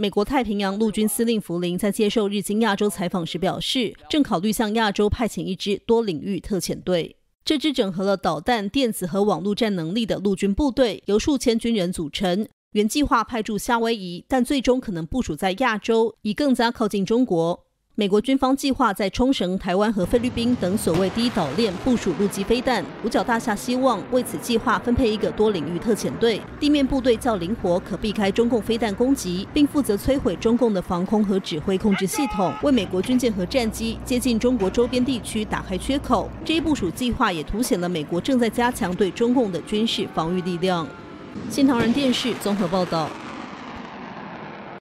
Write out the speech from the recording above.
美国太平洋陆军司令弗林在接受日经亚洲采访时表示，正考虑向亚洲派遣一支多领域特遣队。这支整合了导弹、电子和网络战能力的陆军部队，由数千军人组成。原计划派驻夏威夷，但最终可能部署在亚洲，以更加靠近中国。美国军方计划在冲绳、台湾和菲律宾等所谓第一岛链部署陆基飞弹。五角大厦希望为此计划分配一个多领域特遣队，地面部队较灵活，可避开中共飞弹攻击，并负责摧毁中共的防空和指挥控制系统，为美国军舰和战机接近中国周边地区打开缺口。这一部署计划也凸显了美国正在加强对中共的军事防御力量。新唐人电视综合报道。